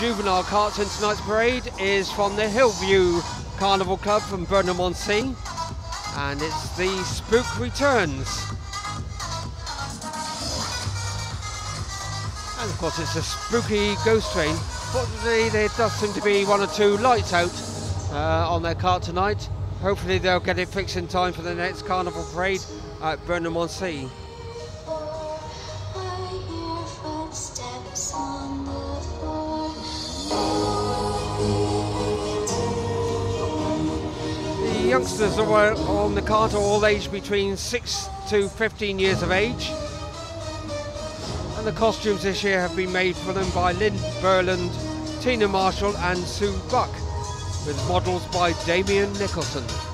juvenile carts in tonight's parade is from the Hillview Carnival Club from Burnham-on-Sea and it's the Spook Returns. And of course it's a spooky ghost train. Fortunately there does seem to be one or two lights out uh, on their cart tonight. Hopefully they'll get it fixed in time for the next carnival parade at Burnham-on-Sea. The youngsters are on the cart are all aged between 6 to 15 years of age. And the costumes this year have been made for them by Lynn Burland, Tina Marshall and Sue Buck, with models by Damien Nicholson.